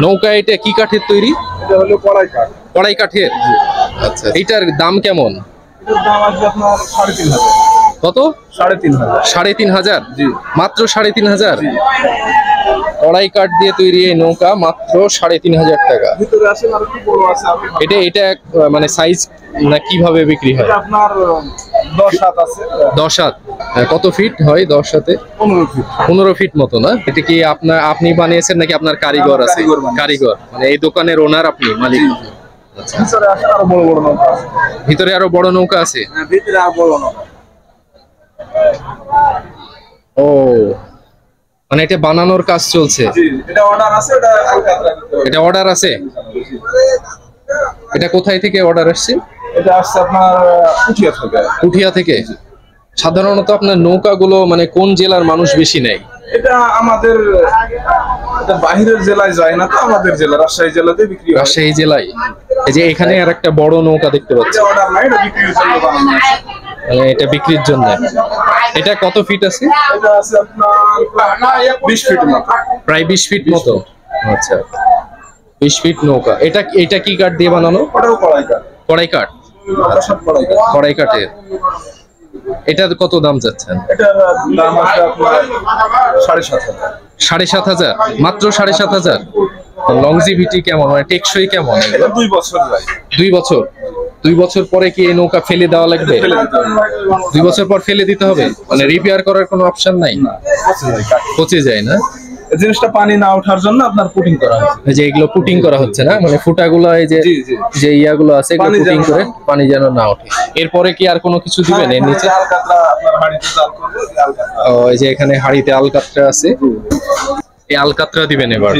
নৌকা এটা কি কাঠের তৈরি? এটা হলো কড়াই কাঠ। কড়াই কাঠের? আচ্ছা দাম কেমন? দাম আপনার সাড়ে তিন হাজার। কত? সাড়ে তিন হাজার। সাড়ে তিন হাজার? মাত্র সাড়ে তিন হাজার? কড়াই কাঠ দিয়ে তৈরি এই নৌকা মাত্র সাড়ে তিন হাজার টাকা। এটা এটা মানে সাইজ না কীভাবে বিক্রি হয়? আপনার দশ হাত আছে। দশ হাত। কত ফিট হয় দশ হাতে? পনেরো ফিট পনেরো ফিট মতো না? এটা কি আপনার আপনি বানিয়েছেন নাকি আপনার কারিগর আছে? কারিগর মানে এই দোকানের ওনার আপনি মালিক? ভিতরে আরও বড় বড় নৌকা আছে। ভিতরে আরও বড় নৌকা আছে? হ্যাঁ, ভিতরে আরও বড় নৌকা। ও। মানে এটা বানানোর কাজ চলছে? অর্ডার আছে। এটা অর্ডার আছে? এটা কোথায় থেকে অর্ডার আসছে? এটা আসছে আপনার উঠিয়া থেকে। থেকে? সাধারণত আপনার নৌকাগুলো মানে কোন জেলার মানুষ বেশি নেয়? এটা আমাদের এটা বাহিরের জেলায় যায় না তো আমাদের জেলা রাজশাহী জেলাতে বিক্রি হয়। রাজশাহী জেলায়। এই যে এখানে আর একটা বড় নৌকা দেখতে পাচ্ছি। অর্ডার নাই এটা বিক্রির জন্য বানানো মানে এটা বিক্রির জন্য। এটা কত ফিট আছে? এটা আছে আপনার বিশ ফিট মতো। প্রায় বিশ ফিট মতো? আচ্ছা। বিশ ফিট নৌকা। এটা এটা কি কাঠ দিয়ে বানানো? ওটাও কড়াই কাঠ। কড়াই কাঠ। কড়াই কাঠ কাঠের এটার কত দাম আপনার সাড়ে সাত হাজার। মাত্র সাড়ে সাত হাজার? লংজিভিটি কেমন? মানে টেকসই কেমন? দুই বছর দুই বছর? দুই বছর পরে কি এই নৌকা ফেলে দেওয়া লাগবে? দুই বছর পর ফেলে দিতে হবে? মানে রিপেয়ার করার কোনো অপশন নাই? পচে যায় না? জিনিসটা পানি না ওঠার জন্য আপনার পুটিং করা এই যে এগুলো পুটিং করা হচ্ছে না? মানে ফুটাগুলো এই যে। যে ইয়াগুলো আছে এগুলো পুটিং করে। পানি যেন না ওঠে। এরপরে কি আর কোনো কিছু দিবেন এর নিচে? হ্যাঁ, ওই আলকাতরা ও, এই যে এখানে হাড়িতে আলকাতরা আছে। এই আলকাতরা দিবেন এবার।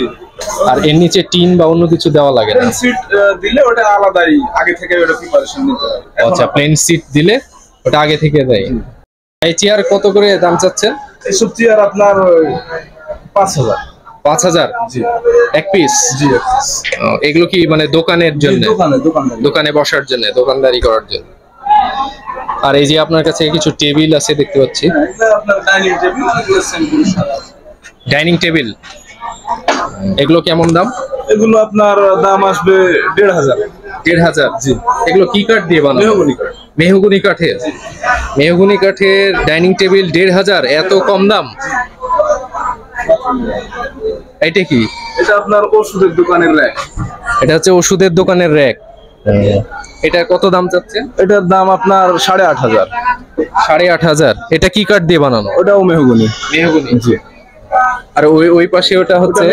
আর এর নিচে টিন বা অন্য কিছু দেওয়া লাগে না? সিট দিলে ওটা আলাদাই আগে থেকে ওটা প্রিপারেশন নিতে হবে আচ্ছা প্লেন সিট দিলে ওটা আগে থেকে দেয়। এই চেয়ার কত করে দাম চাচ্ছেন? এইসব চেয়ার আপনার পাঁচ হাজার। পাঁচ হাজার? জি। এক পিস জি এগুলো কি মানে দোকানের জন্য? দোকানে বসার জন্য দোকানদারি করার জন্য। আর এই যে আপনার কাছে কিছু টেবিল আছে দেখতে পাচ্ছি। ডাইনিং ডাইনিং টেবিল এগুলো কেমন দাম? এগুলো আপনার দাম আসবে দেড় হাজার। দেড় হাজার? জি। এগুলো কি কাঠ দিয়ে বানানো? মেহগনি কাঠ। মেহগুনি কাঠের? মেহগুনি কাঠের ডাইনিং টেবিল দেড় হাজার এত কম দাম? এটা কি? এটা আপনার ওষুধের দোকানের র্যাক। এটা হচ্ছে ওষুধের দোকানের র্যাক। এটা কত দাম চাচ্ছে এটার দাম আপনার সাড়ে আট হাজার। সাড়ে আট হাজার। এটা কি কাঠ দিয়ে বানানো? ওটাও মেহগুনি। মেহগুনি। জি। আর ওই ওই পাশে ওটা হচ্ছে।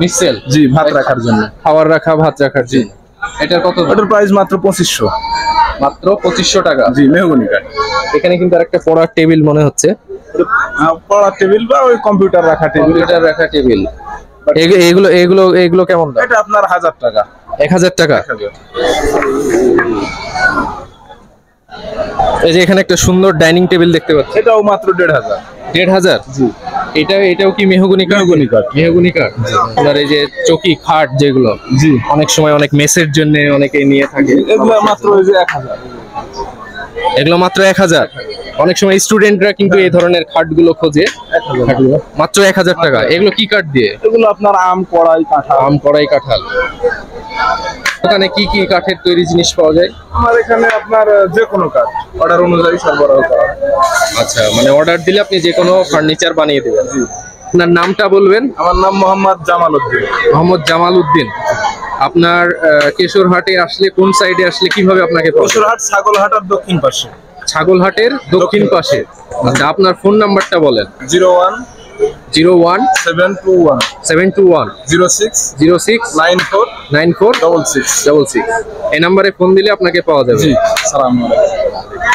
মিক্সেল জি ভাত রাখার জন্য। খাবার রাখা ভাত রাখার জন্য। এটার কত? ওটার প্রাইস মাত্র পঁচিশশো। মাত্র পঁচিশশো টাকা। জি মেহগুনি কাঠ। এখানে কিন্তু আরেকটা পড়ার টেবিল মনে হচ্ছে। পড়ার টেবিল বা ওই কম্পিউটার রাখা টেবিল। কম্পিউটার রাখা টেবিল। এগুলো এগুলো এগুলো কেমন দাম? এটা আপনার হাজার টাকা। এক হাজার টাকা? এই যে এখানে একটা সুন্দর ডাইনিং টেবিল দেখতে পাচ্ছি। এটাও মাত্র দেড় হাজার। দেড় হাজার? এটা এটাও কি মেহগুনি কাঠ? মেহগনি কাঠ। মেহগুনি কাঠ। আপনার এই যে চকি খাট যেগুলো জি। অনেক সময় অনেক মেসের জন্য অনেকে নিয়ে থাকে। এগুলো মাত্র ওই যে এক হাজার। এগুলো মাত্র এক হাজার। অনেক সময় স্টুডেন্টরা কিন্তু এই ধরনের খাটগুলো খোঁজে। মাত্র এক হাজার টাকা। এগুলো কি কাঠ দিয়ে? এগুলো আপনার আম কড়াই কাঁঠাল। আম কড়াই কাঁঠাল। ওখানে কি কি কাঠের তৈরি জিনিস পাওয়া যায়? আমার এখানে আপনার যে কোনো কাঠ। অর্ডার অনুযায়ী সরবরাহ করা আচ্ছা মানে অর্ডার দিলে আপনি যে কোনো ফার্নিচার বানিয়ে দেবেন। আপনার নামটা বলবেন? আমার নাম মোহাম্মদ জামাল উদ্দিন। মোহাম্মদ জামাল উদ্দিন। আপনার কেশরহাটে আসলে কোন সাইডে আসলে কীভাবে আপনাকে? পশুরহাট ছাগলহাটার দক্ষিণ পাশে। ছাগলহাটের দক্ষিণ পাশে। আচ্ছা আপনার ফোন নাম্বারটা বলেন। Zero one zero one seven two one seven two one zero six zero six nine four nine four double six double six. এই নাম্বারে ফোন দিলে আপনাকে পাওয়া যাবে। জি সালাম আলাইকুম।